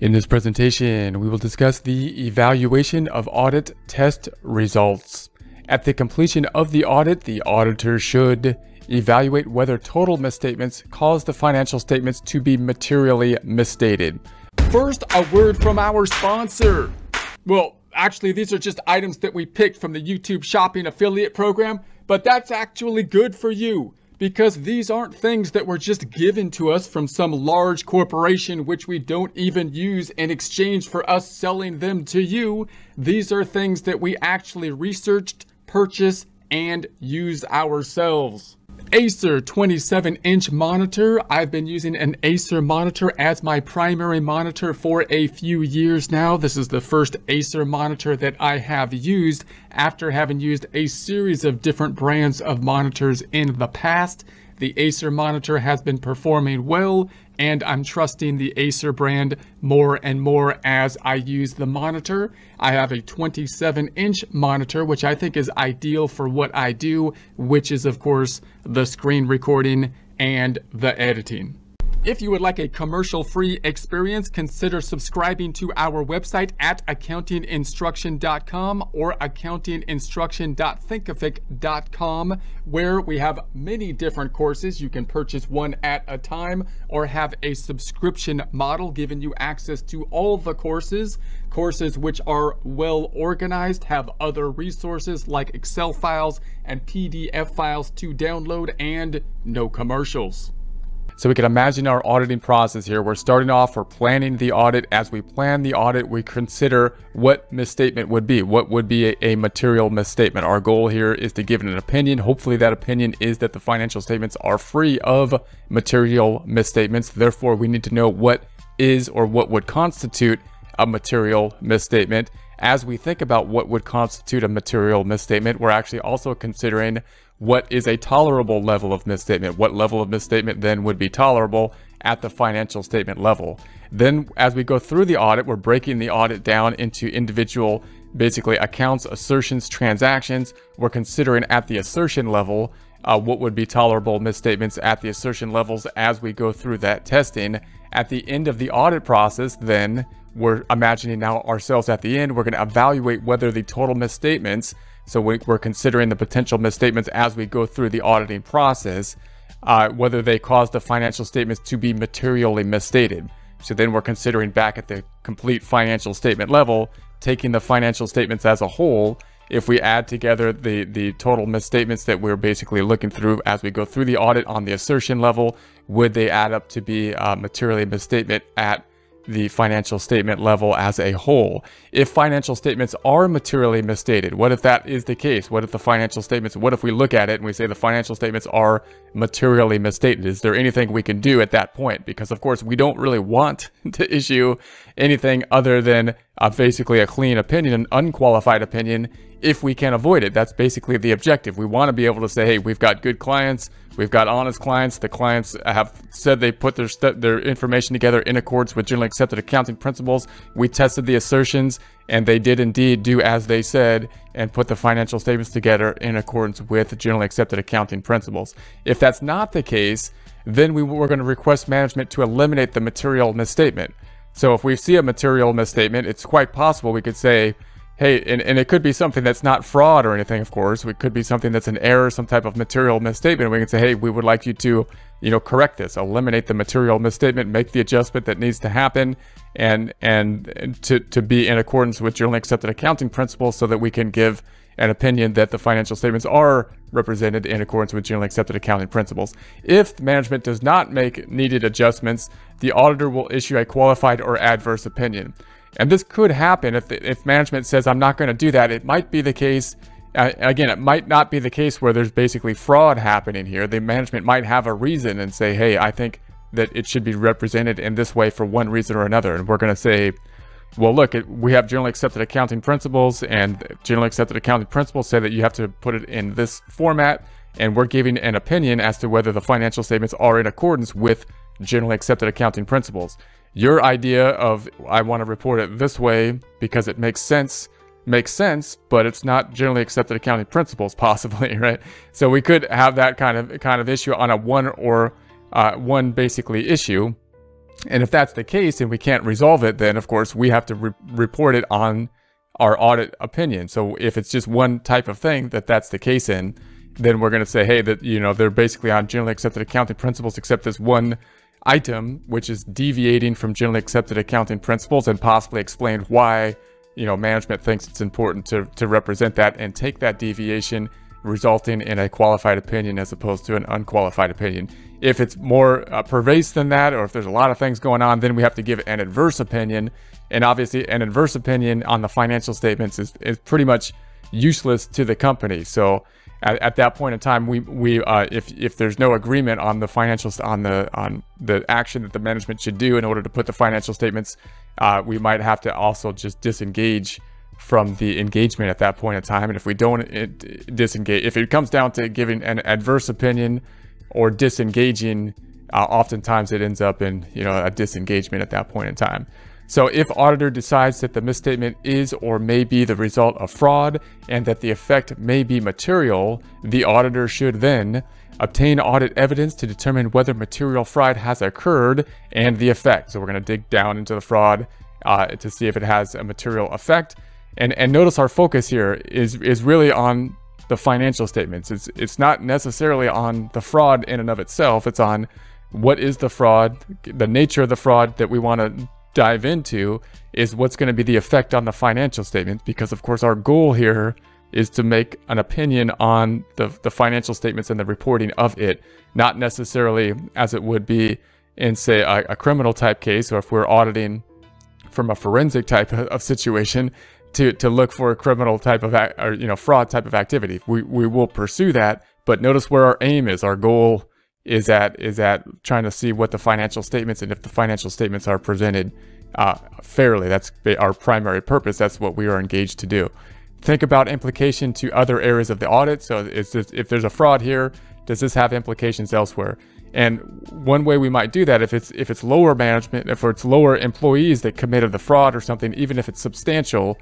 In this presentation, we will discuss the evaluation of audit test results. At the completion of the audit, the auditor should evaluate whether total misstatements cause the financial statements to be materially misstated. First, a word from our sponsor. Well, actually, these are just items that we picked from the YouTube Shopping Affiliate Program, but that's actually good for you because these aren't things that were just given to us from some large corporation which we don't even use in exchange for us selling them to you. These are things that we actually researched, purchased, and use ourselves. Acer 27 inch monitor. I've been using an Acer monitor as my primary monitor for a few years now. This is the first Acer monitor that I have used after having used a series of different brands of monitors in the past. The Acer monitor has been performing well and I'm trusting the Acer brand more and more as I use the monitor. I have a 27 inch monitor, which I think is ideal for what I do, which is of course the screen recording and the editing. If you would like a commercial-free experience, consider subscribing to our website at accountinginstruction.com or accountinginstruction.thinkific.com, where we have many different courses. You can purchase one at a time or have a subscription model giving you access to all the courses. Courses which are well organized, have other resources like Excel files and PDF files to download, and no commercials. So we can imagine our auditing process here. We're starting off, we're planning the audit. As we plan the audit, we consider what misstatement would be. What would be a, a, material misstatement? Our goal here is to give an opinion. Hopefully that opinion is that the financial statements are free of material misstatements. Therefore, we need to know what is or what would constitute a material misstatement. As we think about what would constitute a material misstatement, we're actually also considering what is a tolerable level of misstatement? What level of misstatement then would be tolerable at the financial statement level? Then as we go through the audit, we're breaking the audit down into individual basically accounts, assertions, transactions. We're considering at the assertion level uh, what would be tolerable misstatements at the assertion levels as we go through that testing. At the end of the audit process, then we're imagining now ourselves at the end, we're going to evaluate whether the total misstatements so we're considering the potential misstatements as we go through the auditing process, uh, whether they cause the financial statements to be materially misstated. So then we're considering back at the complete financial statement level, taking the financial statements as a whole. If we add together the, the total misstatements that we're basically looking through as we go through the audit on the assertion level, would they add up to be a materially misstatement at the financial statement level as a whole. If financial statements are materially misstated, what if that is the case? What if the financial statements, what if we look at it and we say the financial statements are materially misstated? Is there anything we can do at that point? Because of course we don't really want to issue anything other than uh, basically a clean opinion, an unqualified opinion if we can avoid it. That's basically the objective. We want to be able to say, hey, we've got good clients, we've got honest clients. The clients have said they put their their information together in accordance with generally accepted accounting principles. We tested the assertions, and they did indeed do as they said and put the financial statements together in accordance with generally accepted accounting principles. If that's not the case, then we, we're going to request management to eliminate the material misstatement. So if we see a material misstatement, it's quite possible we could say, hey, and, and it could be something that's not fraud or anything, of course. It could be something that's an error, some type of material misstatement. We can say, hey, we would like you to, you know, correct this, eliminate the material misstatement, make the adjustment that needs to happen, and and to, to be in accordance with generally accepted accounting principles so that we can give an opinion that the financial statements are represented in accordance with generally accepted accounting principles. If management does not make needed adjustments, the auditor will issue a qualified or adverse opinion. And this could happen if, the, if management says, I'm not going to do that. It might be the case, uh, again, it might not be the case where there's basically fraud happening here. The management might have a reason and say, hey, I think that it should be represented in this way for one reason or another. And we're going to say, well, look, it, we have generally accepted accounting principles, and generally accepted accounting principles say that you have to put it in this format, and we're giving an opinion as to whether the financial statements are in accordance with generally accepted accounting principles your idea of I want to report it this way because it makes sense makes sense, but it's not generally accepted accounting principles, possibly, right? So we could have that kind of kind of issue on a one or uh, one basically issue. And if that's the case and we can't resolve it, then of course we have to re- report it on our audit opinion. So if it's just one type of thing that that's the case in, then we're going to say, hey, that you know they're basically on generally accepted accounting principles, except this one item which is deviating from generally accepted accounting principles, and possibly explain why you know management thinks it's important to to represent that and take that deviation resulting in a qualified opinion as opposed to an unqualified opinion. If it's more uh, pervasive than that, or if there's a lot of things going on, then we have to give an adverse opinion. And obviously, an adverse opinion on the financial statements is, is pretty much useless to the company. So at, at that point in time, we we uh, if if there's no agreement on the financials on the on the action that the management should do in order to put the financial statements, uh, we might have to also just disengage from the engagement at that point in time. And if we don't it, disengage, if it comes down to giving an adverse opinion or disengaging, uh, oftentimes it ends up in you know a disengagement at that point in time. So if auditor decides that the misstatement is or may be the result of fraud and that the effect may be material, the auditor should then obtain audit evidence to determine whether material fraud has occurred and the effect. So we're going to dig down into the fraud uh, to see if it has a material effect. And and notice our focus here is is really on the financial statements. It's it's not necessarily on the fraud in and of itself. It's on what is the fraud, the nature of the fraud that we want to dive into is what's going to be the effect on the financial statements because of course our goal here is to make an opinion on the, the financial statements and the reporting of it not necessarily as it would be in say a, a criminal type case or if we're auditing from a forensic type of situation to, to look for a criminal type of or you know fraud type of activity we, we will pursue that but notice where our aim is our goal is at is at trying to see what the financial statements and if the financial statements are presented uh, fairly. That's our primary purpose. That's what we are engaged to do. Think about implication to other areas of the audit. So just, if there's a fraud here, does this have implications elsewhere? And one way we might do that if it's if it's lower management, if it's lower employees that committed the fraud or something, even if it's substantial,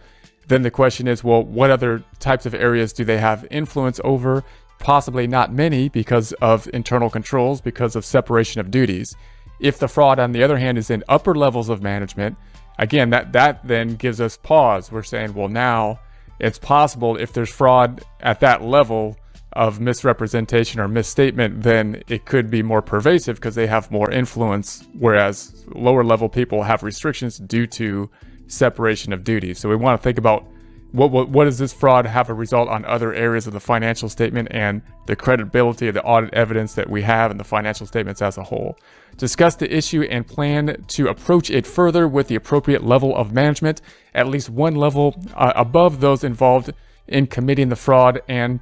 then the question is, well, what other types of areas do they have influence over? possibly not many because of internal controls, because of separation of duties. If the fraud, on the other hand, is in upper levels of management, again, that, that then gives us pause. We're saying, well, now it's possible if there's fraud at that level of misrepresentation or misstatement, then it could be more pervasive because they have more influence, whereas lower level people have restrictions due to separation of duties. So we want to think about what, what, what does this fraud have a result on other areas of the financial statement and the credibility of the audit evidence that we have in the financial statements as a whole? Discuss the issue and plan to approach it further with the appropriate level of management, at least one level uh, above those involved in committing the fraud and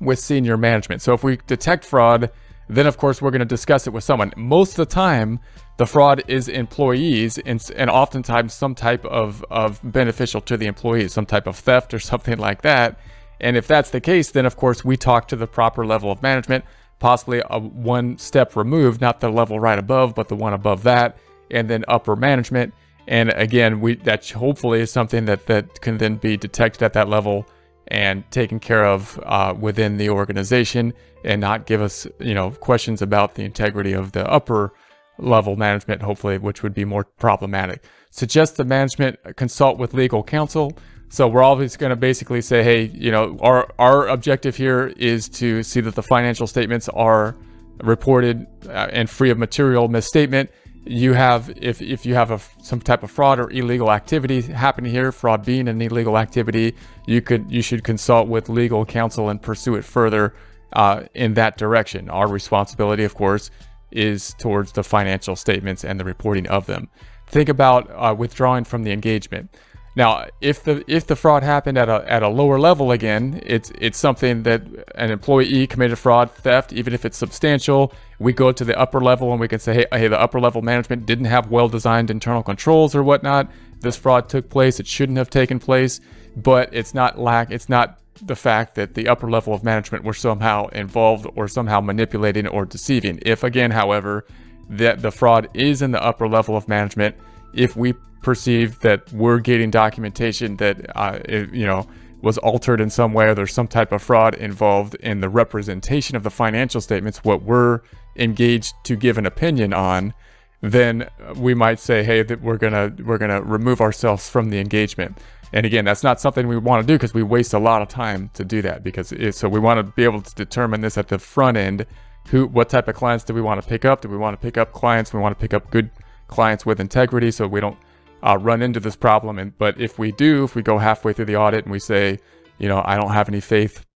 with senior management. So if we detect fraud, then of course we're going to discuss it with someone. Most of the time, the fraud is employees and, and oftentimes some type of, of beneficial to the employees, some type of theft or something like that. And if that's the case, then of course we talk to the proper level of management, possibly a one step removed, not the level right above, but the one above that, and then upper management. And again, we that hopefully is something that, that can then be detected at that level and taken care of uh, within the organization and not give us, you know, questions about the integrity of the upper level management, hopefully, which would be more problematic. Suggest the management consult with legal counsel. So we're always going to basically say, hey, you know, our, our objective here is to see that the financial statements are reported uh, and free of material misstatement. You have, if, if you have a, some type of fraud or illegal activity happening here, fraud being an illegal activity, you could, you should consult with legal counsel and pursue it further uh, in that direction. Our responsibility, of course, is towards the financial statements and the reporting of them. Think about uh, withdrawing from the engagement. Now, if the if the fraud happened at a at a lower level again, it's it's something that an employee committed fraud, theft, even if it's substantial. We go to the upper level and we can say, hey, hey, the upper level management didn't have well designed internal controls or whatnot. This fraud took place. It shouldn't have taken place, but it's not lack. It's not the fact that the upper level of management were somehow involved or somehow manipulating or deceiving. If again, however, that the fraud is in the upper level of management, if we perceive that we're getting documentation that uh, it, you know was altered in some way or there's some type of fraud involved in the representation of the financial statements, what we're engaged to give an opinion on, then we might say, hey, that we're gonna we're gonna remove ourselves from the engagement. And again, that's not something we want to do because we waste a lot of time to do that. Because it, so we want to be able to determine this at the front end. Who, what type of clients do we want to pick up? Do we want to pick up clients? We want to pick up good clients with integrity, so we don't uh, run into this problem. And but if we do, if we go halfway through the audit and we say, you know, I don't have any faith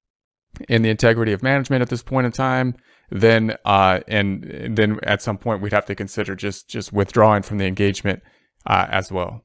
in the integrity of management at this point in time, then uh, and, then at some point we'd have to consider just just withdrawing from the engagement uh, as well.